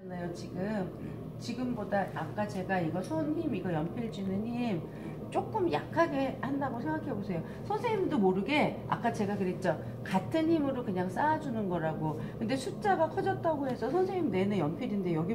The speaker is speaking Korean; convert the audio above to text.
잖아요 지금. 지금보다 아까 제가 이거 손힘 이거 연필 주는 힘 조금 약하게 한다고 생각해 보세요. 선생님도 모르게 아까 제가 그랬죠. 같은 힘으로 그냥 쌓아주는 거라고. 근데 숫자가 커졌다고 해서 선생님 내내 연필인데 여기